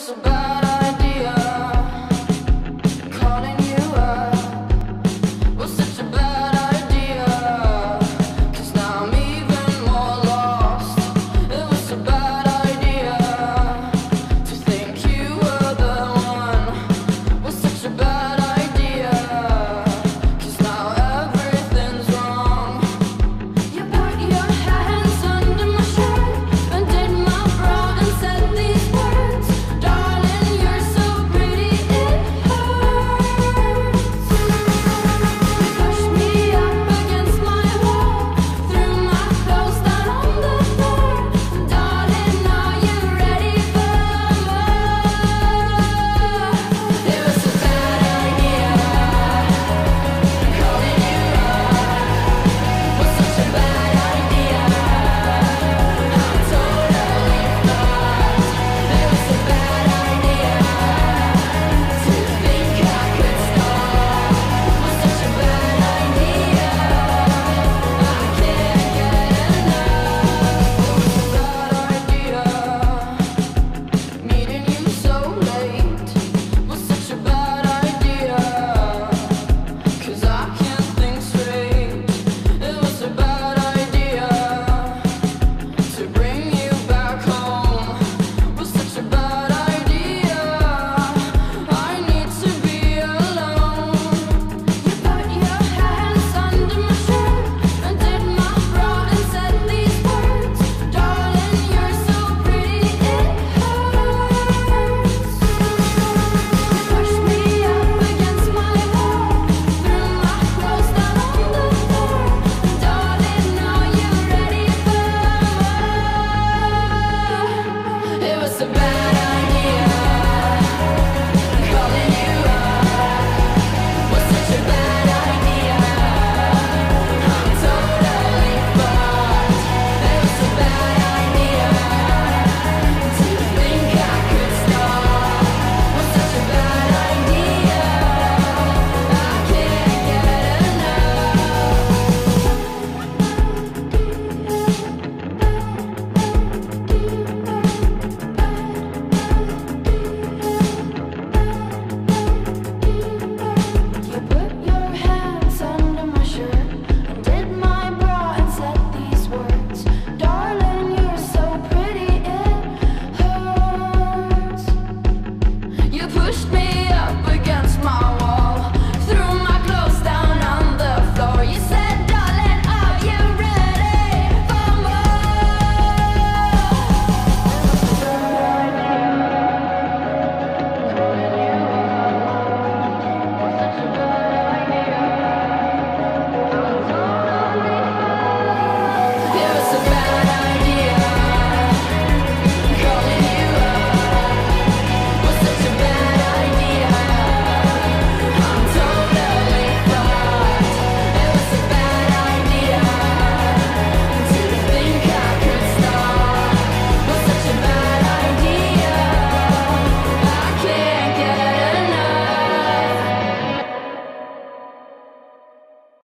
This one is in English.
so bad